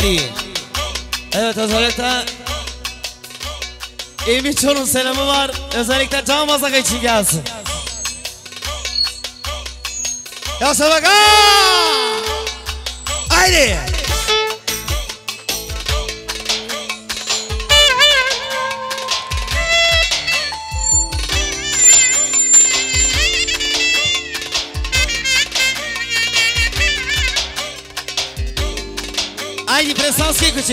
Bari. Evet özellikle Emin Çor'un selamı var. Özellikle Can Mazaka için gelsin. Ya bak Haydi. Haydi Let's.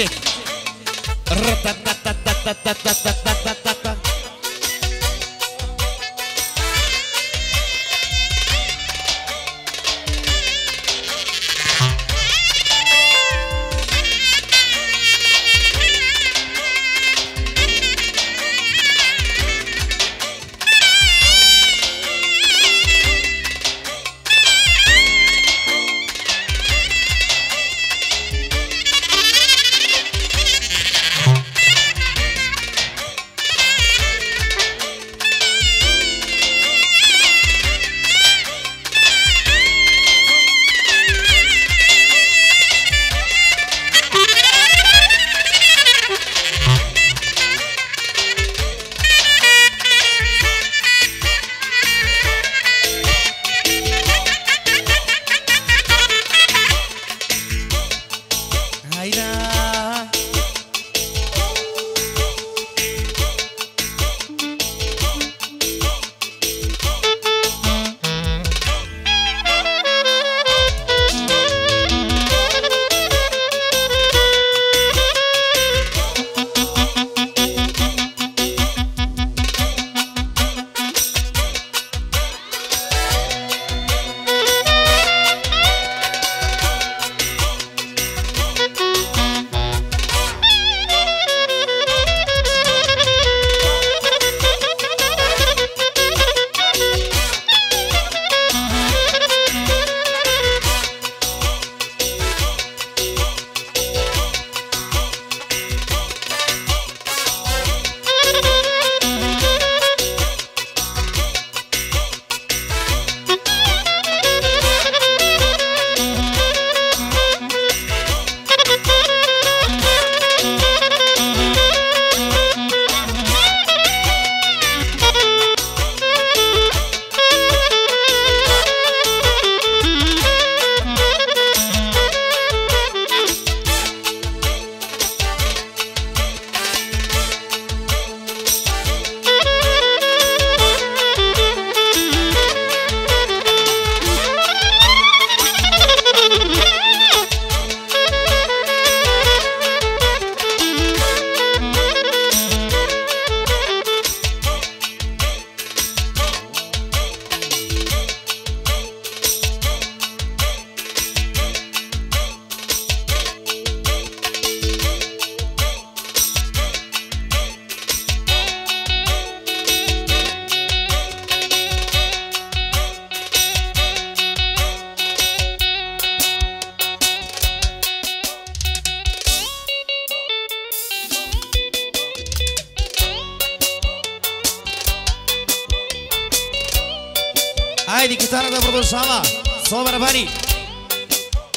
Burada şama. Sonra bari.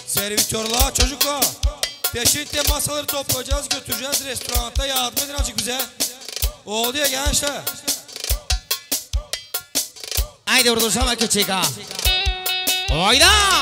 Servitörler çocuklar. Peşinlikle masaları toplayacağız götüreceğiz restoranda yardım edin azıcık bize. Oldu ya gençler. Haydi burada şama küçük ha. Hayda.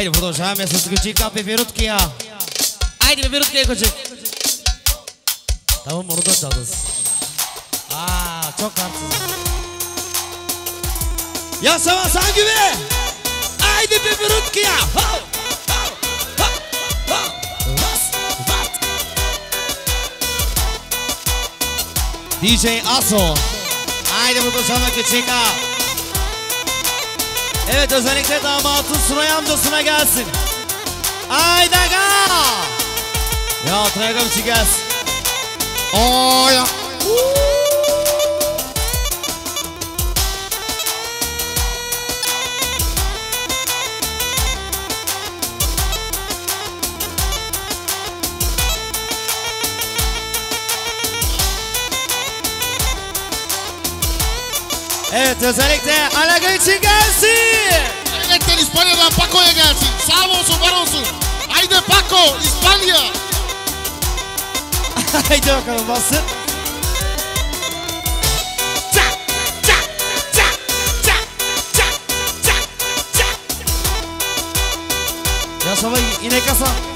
Айде, продължаваме с Гочика Пеперуткия. Айде, Пеперуткия, Гочик. Tamam onu da çalırız. Aa çok haksız. Yaşama sen gibi. Haydi Pepirutki'ye. Ho, ho, ho, ho. Vas, vat. DJ Aso. Haydi bu sana küçüka. Evet özellikle damatın Sunay amcasına gelsin. Haydi aga. Ya Traga bir gelsin. Oya. Evet özellikle Alaga için gelsin. Hispania da Paco de Gassi. Salvos o Baroso. Ay de Paco, Hispania. Ay de Paco, Baroso. Ya sabéis, y de casa.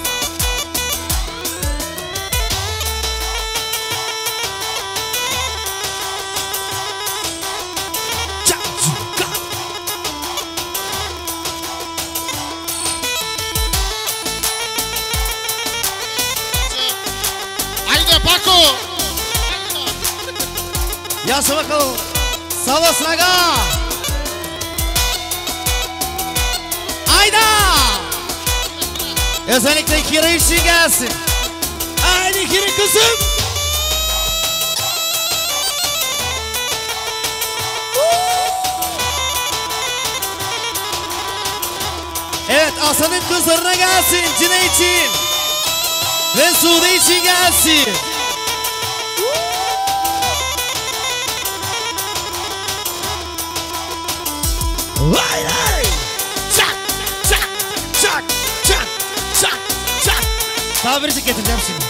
Yaşa bakalım. Sava Snaga. Ayda. Özellikle Kira için gelsin. Haydi Kira kızım. Evet Hasan'ın kızlarına gelsin Cine için. Ve Sude için gelsin. θα βρεις και την.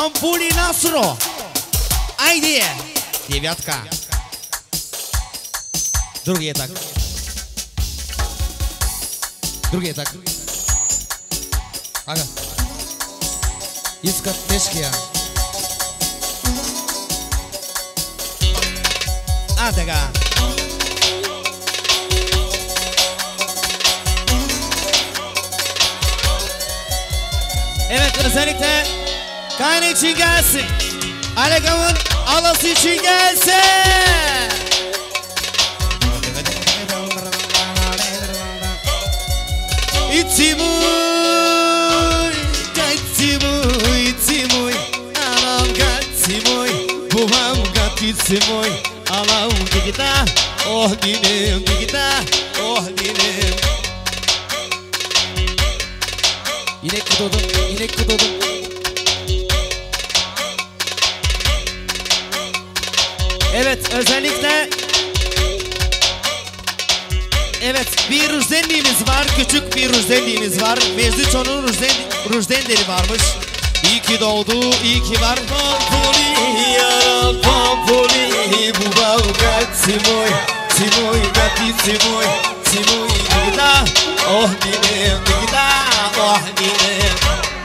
Küçüka Pampuli Nasro. Haydi. Девятка. Другие так. Другие так. Ага. Искат тежкия. А, така. Evet özellikle Kayna için gelsin. Alegam'ın alası için gelsin. İçi mój, kaci mój, ici mój, anam kaci mój, buvam katici mój, anam gigita, oh ginem gigita, oh ginem. İnek kududum, inek kududum. Evet özellikle Evet bir rüzdenliğimiz var. Küçük bir rüzdenliğimiz var. Mezliço'nun rüzden, rüzdendeli varmış. İyi ki doğdu, iyi ki var. Pampoli, yara pampoli, bu bağga timoy, timoy, gati timoy, timoy, nigda, oh ninem, nigda, oh ninem.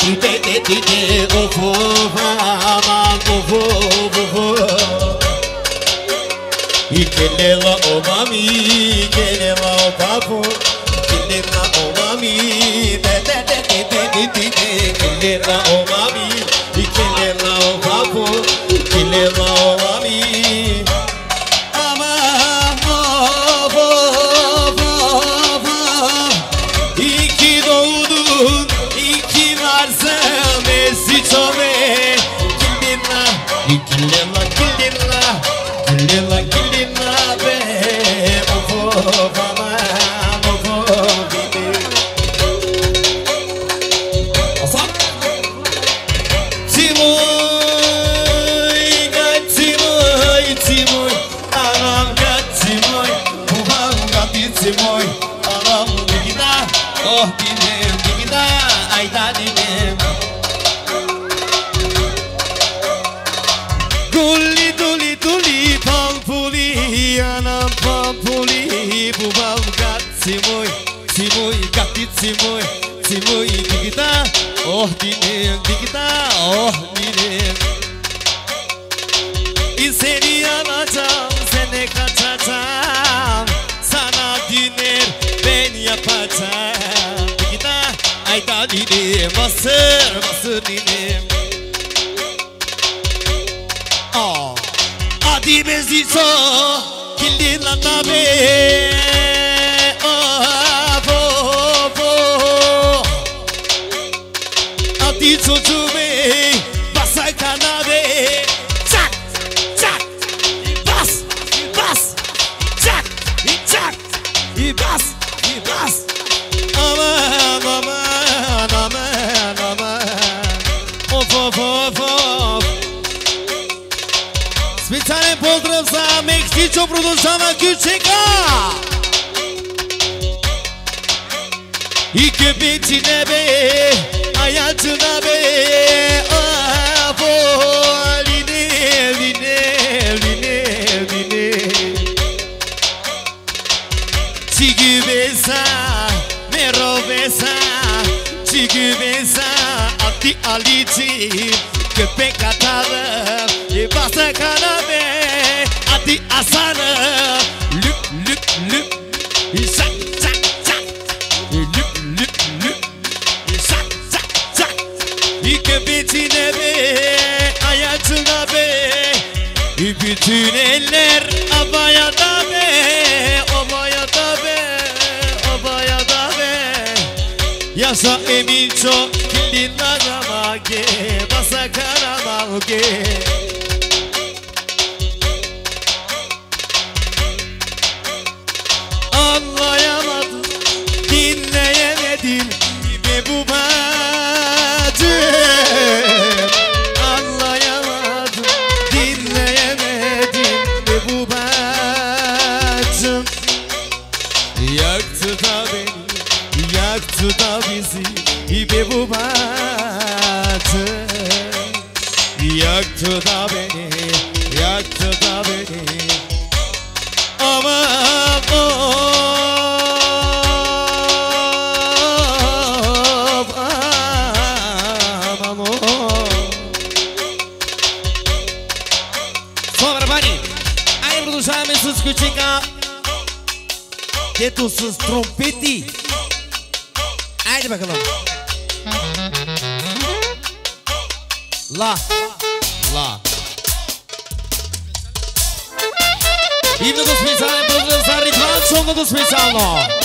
dide de dide of of aman of of of Ikelela omami kelela opapo kelela omami de de de de de de kelela omami Oh dinim dimina ayda dinim Gulli duli duli pampuli Anam pampuli Bu bal gat simuy Simuy gatit simuy Simuy digita. Oh dinim digita Oh dinim İnseni yanacağım Sene kaçacağım. Sana diner ben yapacağım. Hayda dinim basır basır dinim Adi benziso kildi lana sama Gülçinka İki bitine be Hayatına be. Ah, of Line line line line Çigü besa Mero besa Ati alici Köpek atarım Basa kanadı Hadi asana Lüp lüp lüp Şak şak şak Lüp lüp lüp Şak şak şak Göbetine be Hayatına be Bütün eller Abaya da be Obaya da be Obaya da be Yaşa emin çok Lilla ramage Basa karamage batı. Yaktı da beni, yaktı da beni. Ama of, aman of Sonra pani, aí produzamos esses sus trompetes La, la. И много специален благодарен за Рифан, много специално.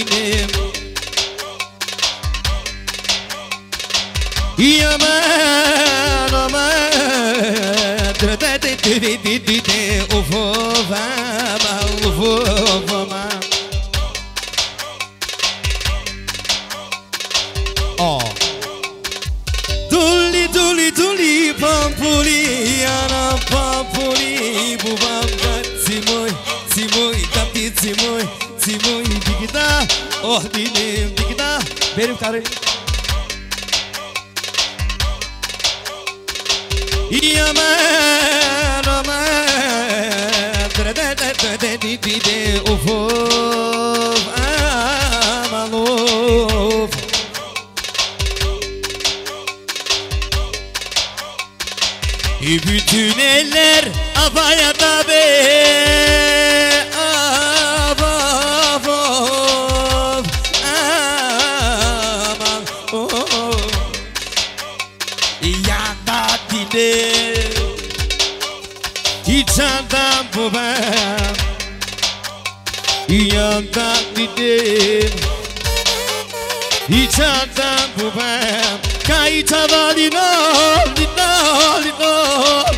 cinema E a mãe, a mãe Tentei, tentei, tentei, tentei O vovó, o vovó Oh dilim digda Benim karım. Yaman aman. Dere dere dere dere dere Of of aman of Bütün eller havaya tabi. içerden didim İçerden bu ben Kayta valino, lino, lino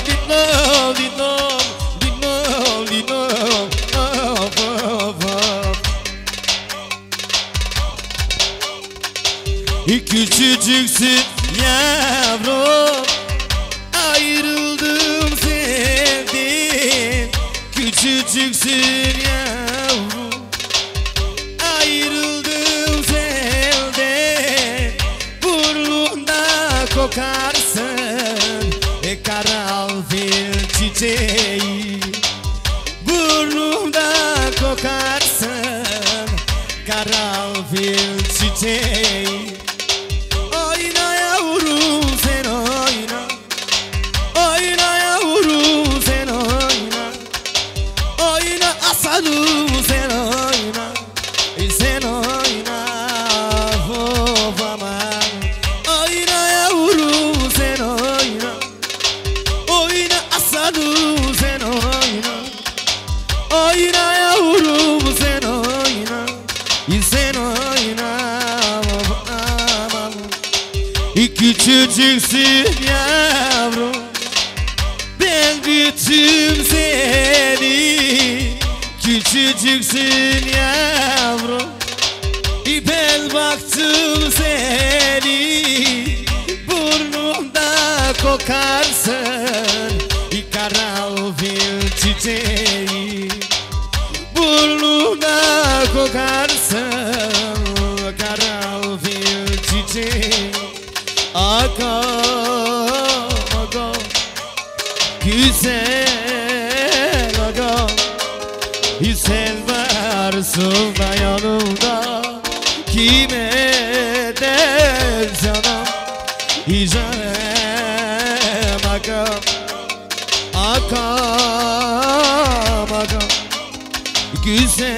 Güzel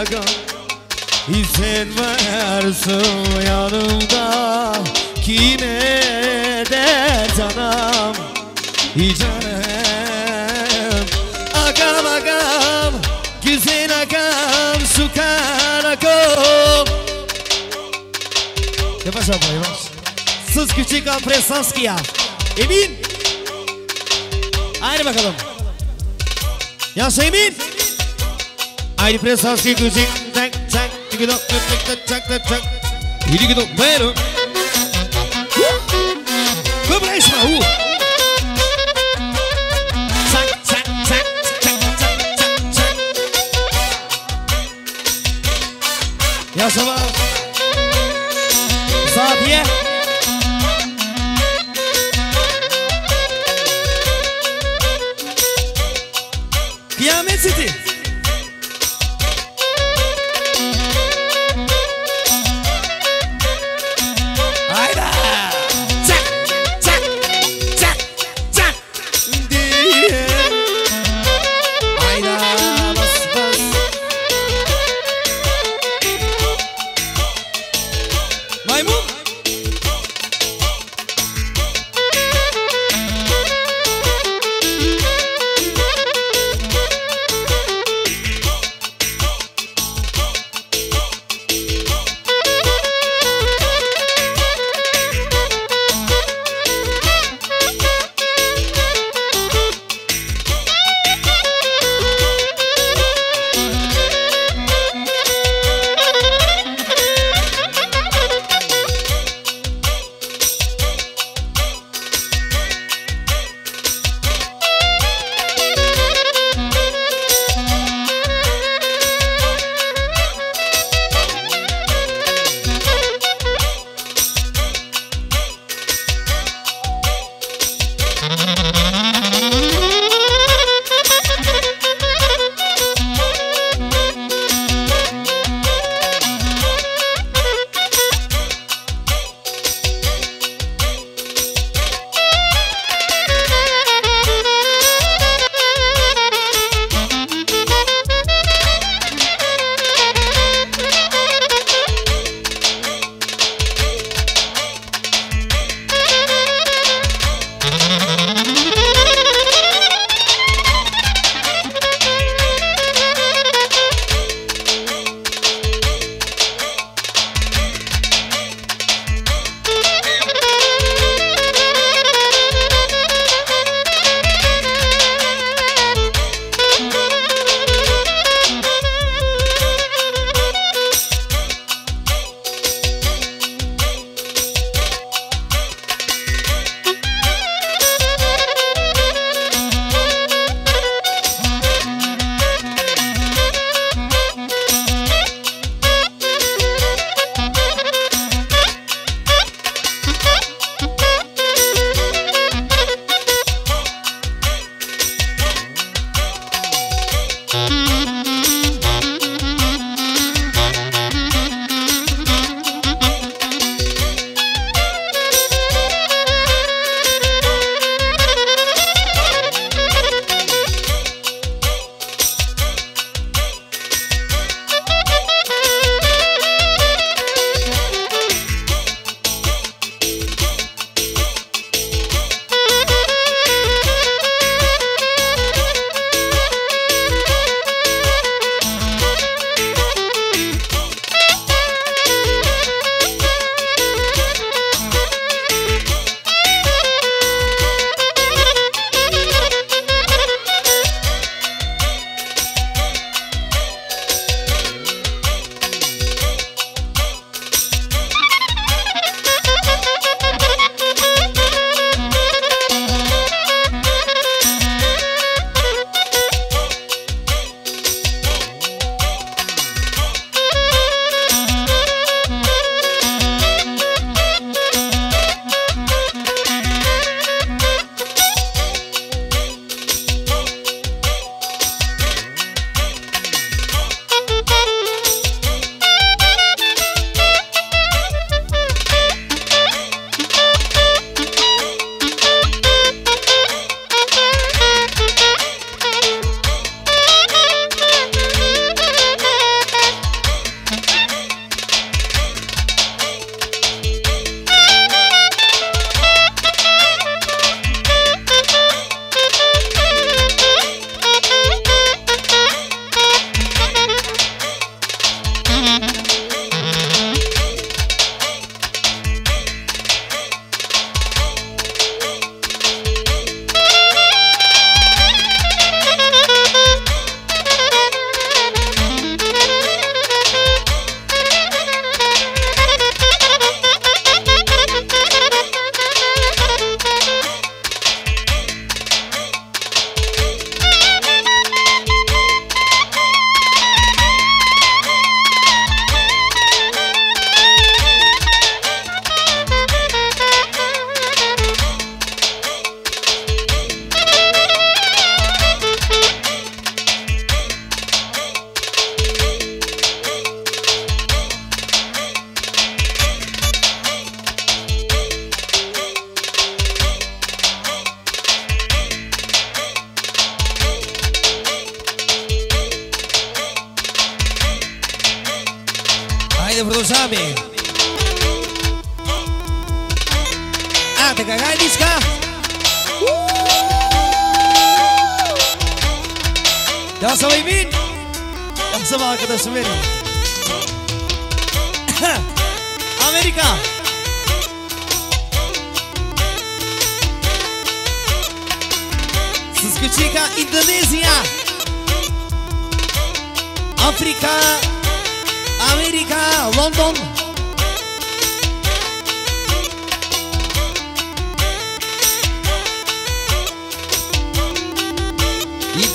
agam sen varsın yanımda Kime der canım. Canım Agam agam Güzel agam Su karakom Yavaş abla yavaş. Sus küçük Ampresanskiya Emin. Haydi bakalım Yang Semin. Ayo prestasi kucing cek cek dikit dok cek cek cek cek. Dikit dok baru.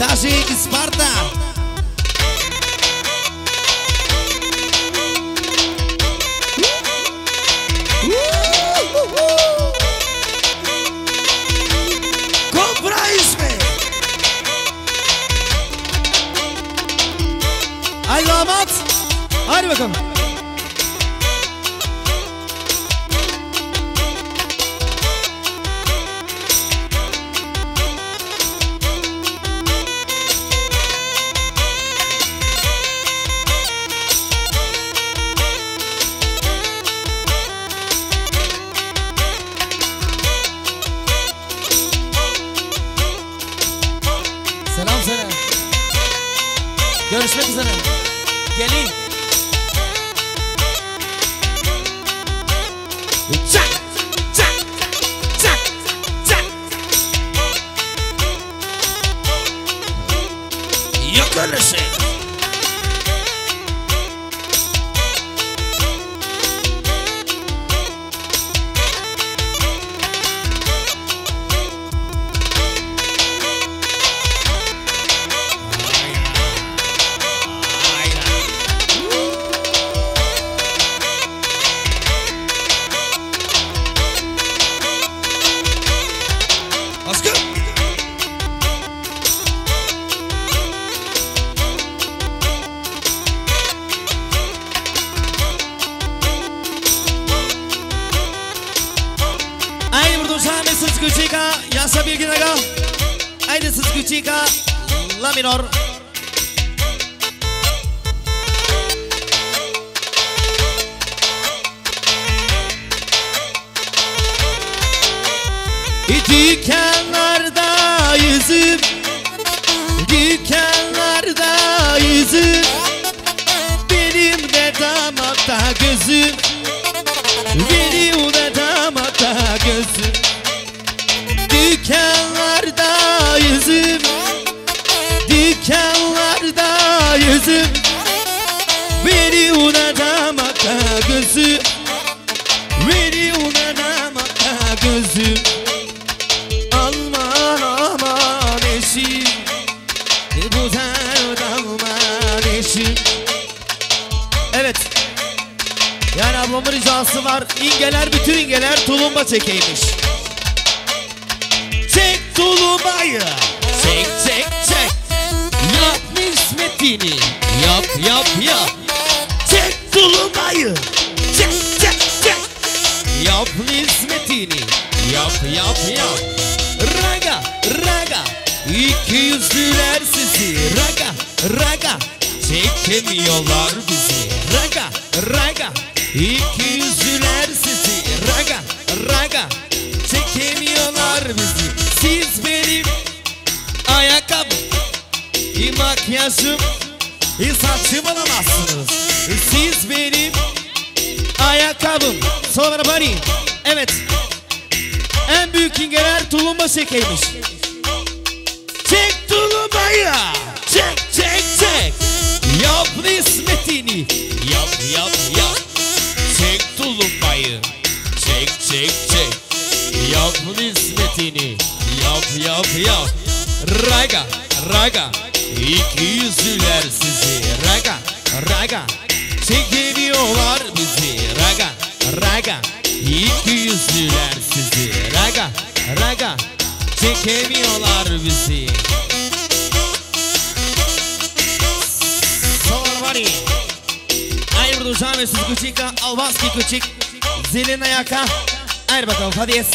Taji Esparta. Compra isso, velho. Haydi damat Hadi bakalım escuchica, ya sabía quién acá. Ahí se la menor. Dikenlerde yüzüm Dikenlerde yüzüm Benim de damakta gözüm yüzüm Benim de damakta gözüm Benim de damakta gözüm Aman aman eşim Bu dert aman eşim Evet. Yani ablamın ricası var. İngeler bütün ingeler tulumba çekeymiş. Çek tulumbayı nispetini Yap yap yap. Çek tulumbayı Çek çek çek. Yap nispetini Yap yap yap. Raga raga. İki yüzlüler sizi. Raga raga. Çekemiyorlar bizi. Raga raga. İki yüzlüler sizi. Raga raga. Çekemiyorlar bizi. Siz benim Ayakkabım İyi makyajım İyi saçım alamazsınız Siz benim Ayakkabım Sonra bari Evet en büyük ingeler tulumba çekeymiş. Çek tulumbayı. Çek çek çek. Yap nispetini. Yap yap yap. Çek tulumbayı. Çek çek çek. Yap nispetini. Yap yap yap. Raga raga. İki yüzlüler sizi. Raga raga. Çekemiyorlar bizi. Raga raga. İki yüzlüler sizi. Raga raga. Çekemiyorlar bizi. Соларвари. Айде продължаваме с кучика, албански кучик, зелена яка. Айде бакъл, Фадиес.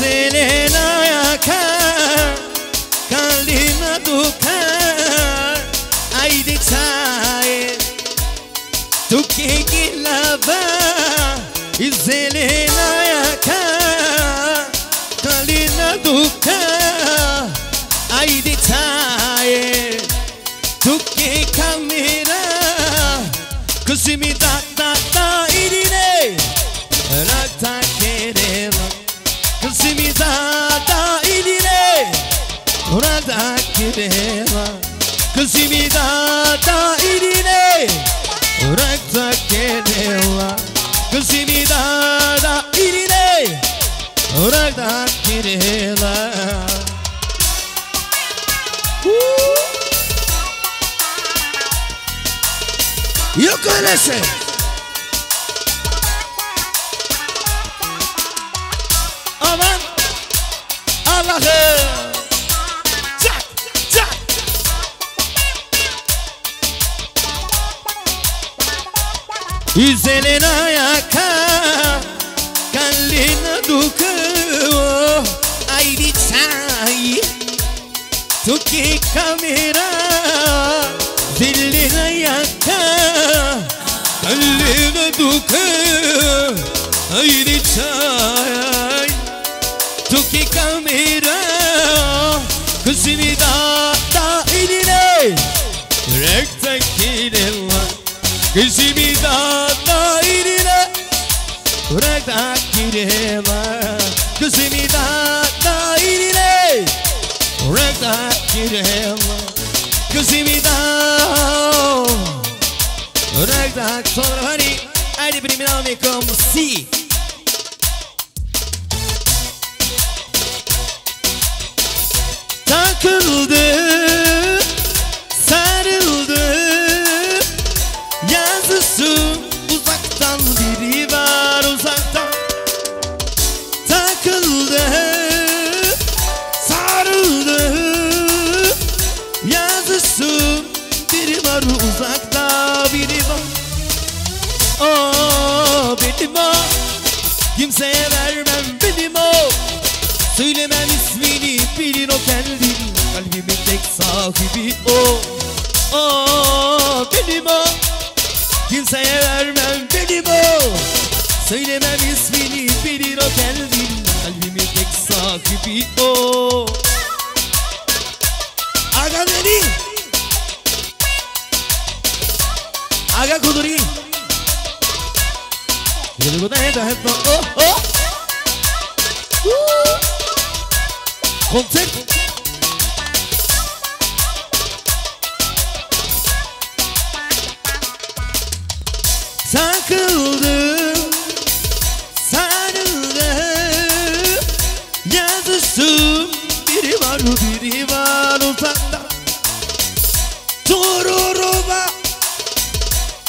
Zelena yaka Kalina duka Aidi chaye Tuke gilava Zelena yaka Kalina duka Aidi chaye Tuke kamera Kusimi da da da kerema Kusimi da da irine Rakta kerema Kusimi da da irine Rakta kerema Yok öyle şey. Aman Allah'ım. Üzerine ayaka Kallina duku. Aydi çay Tuki kamera Zillina yaka Kallina duku. Aydi çay Tuki kamera Kısmi da da eline Rekta kirella Kısmi da da eline Rekta kirella Kısmi da da eline Rekta kirella Kısmi da Rekta sonra hani Haydi bir miname comme si takıldı var uzakta biri var. O benim o. Kimseye vermem benim o. Söylemem ismini bilir o kendin. Kalbimin tek sahibi o. O benim o. Kimseye vermem benim o. Söylemem ismini bilir o kendin. Kalbimin tek sahibi o. Aga beni Aga kuduri Yürü bu da hep hep oh oh Woo! Konser. Takıldım,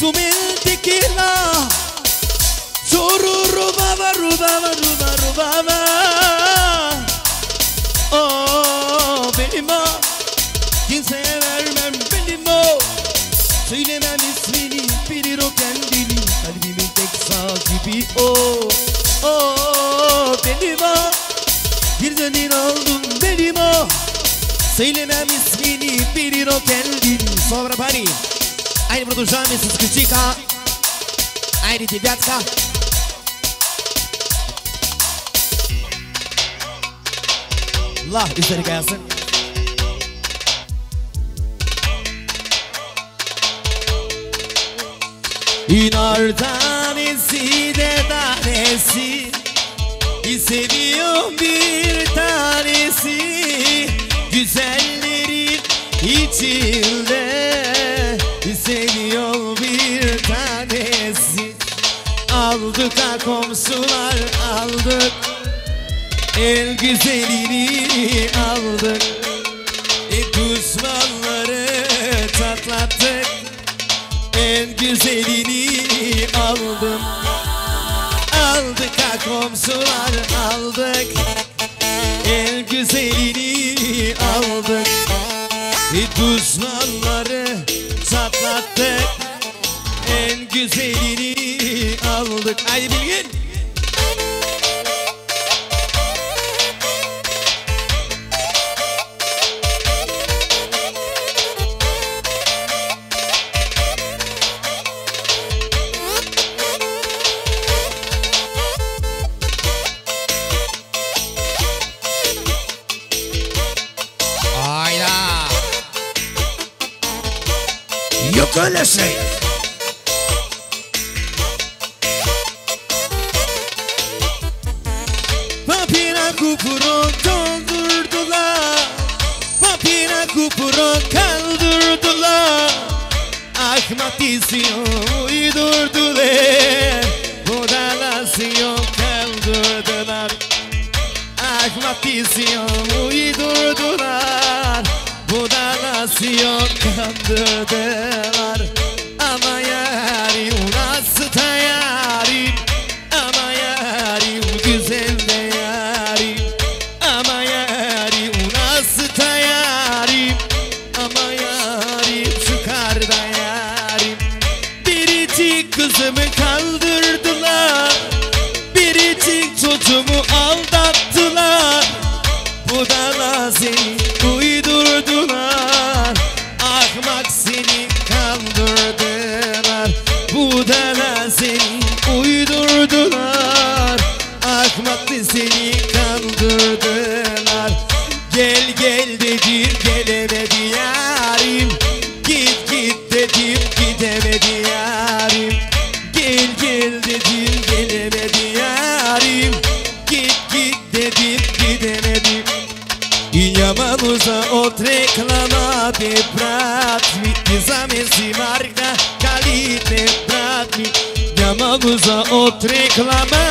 Tumentekila Tururuma varuma varuma varuma Oh benim o. Kimseye vermem benim o. Söylemem ismini bilir o kendini. Kalbimin tek sahibi o. Oh benim o. Bir dönin oldum benim o. Söylemem ismini bilir o kendini. Sonra pani Айде продължаваме с качика Айде девятка Allah üstelik gelsin. İnar tanesi de tanesi Seviyor bir tanesi Güzellerin içinde Aldık ha komşular aldık. En güzelini aldık. E düşmanları çatlattık En güzelini aldım. Aldık ha komşular aldık. En güzelini aldık. E düşmanları çatlattık En güzelini aldık. Haydi Bilgin بدن. احمد ای دور دورن. بودن از سیان کم Iamamos od reclama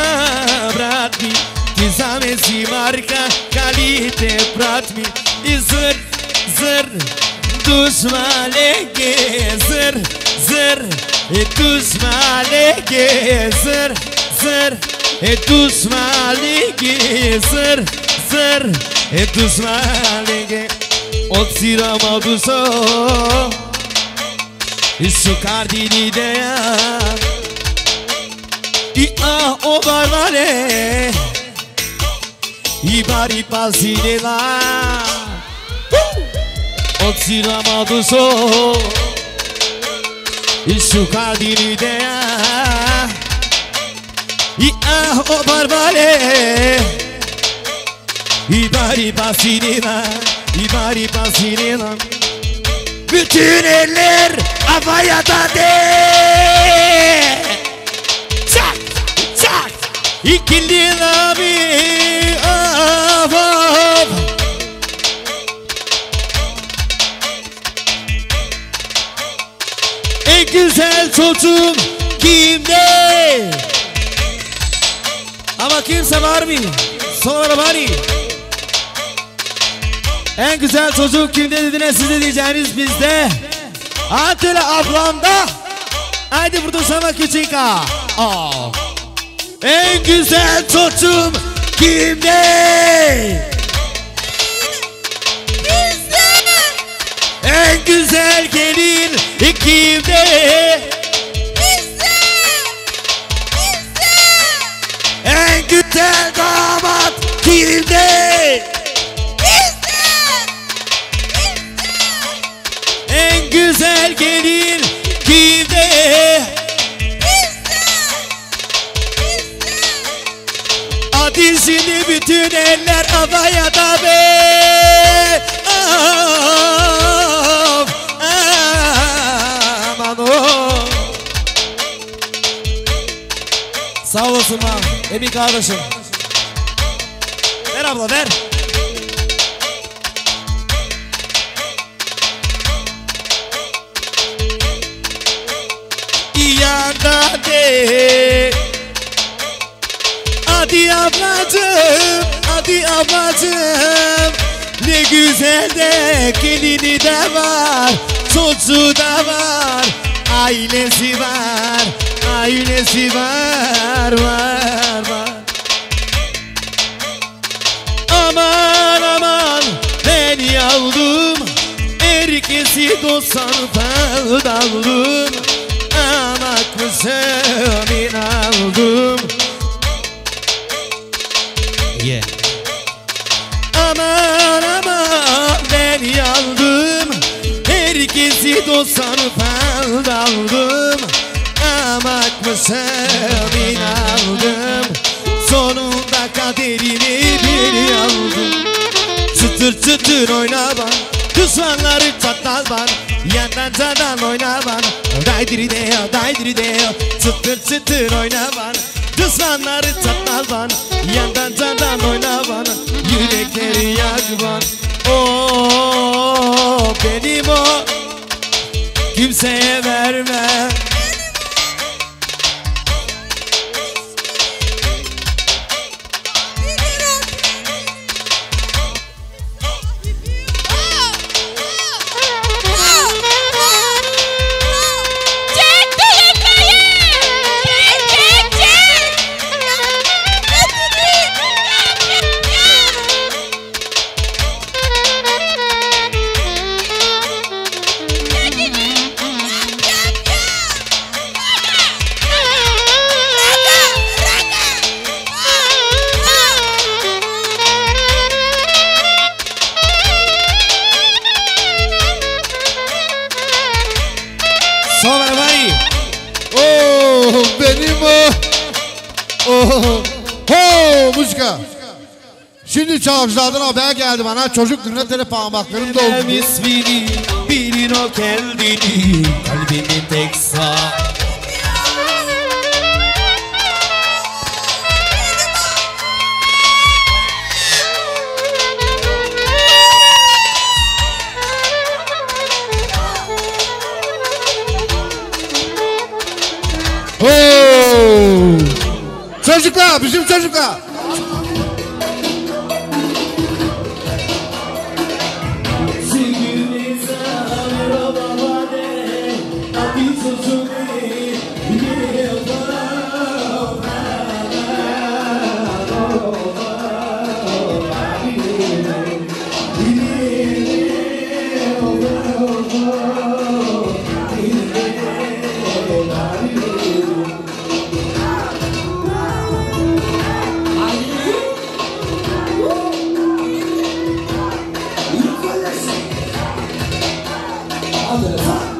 brat mi Ti zamesi marca calite brat mi I zır zır Dușmane zır zır E dușmane zır zır E dușmane zır zır E dușmane Oțirama so Su cardini de I a o barbare I bari pasine la Oțirama so Su cardini de. I a o barbare İbari basinina, ibari basinina Bütün eller havaya da de Çak, çak İkili abi av av En güzel çocuğum kimde? Ama kimse var mı? Sonra var mı? En güzel çocuk kimde dediğine siz de diyeceğiniz bizde. Atilla ablamda. Haydi burada sana küçük ha. Aa. En güzel çocuğum kimde? En güzel gelin kimde? En güzel damat kimde? En güzel gelin eller havaya da be. Of, aman o. Sağ olasın lan. Emin kardeşim. Ver abla ver. Yanda de Hadi ablacım, hadi ablacım Ne güzel de gelini de var Çocuğu da var Ailesi var Ailesi var Var var. Aman aman ben yaldım Herkesi dostlardan daldım Amak mısın inandım Herkesi dostlardan daldım Amak mısın inandım Sonunda kaderimi bir aldım. Çıtır çıtır oyna bak Düşmanları çatlar bak Yandan candan oyna bana Daydiri deo daydiri deo Çıtır çıtır oyna bana Kızlanları çatmaz bana Yandan candan oyna bana Yürekleri yak bana Oo benim o Kimseye verme Şimdi çavcılardan haber geldi bana. Çocuk gününe parmaklarım doldu. Bilmem ismini Bilin o kendini Kalbimi tek sağ Oh. Çocuklar bizim çocuklar. あんた